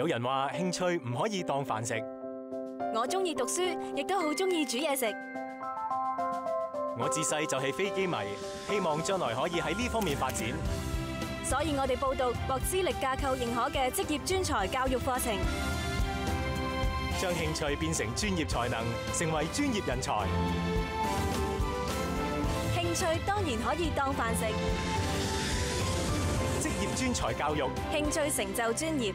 有人话兴趣唔可以当饭食。我中意读书亦都好中意煮嘢食。我自细就系飞机迷希望将来可以喺呢方面发展。所以我哋报读获资历架构认可嘅职业专才教育课程。将兴趣变成专业才能成为专业人才。兴趣当然可以当饭食。职业专才教育。兴趣成就专业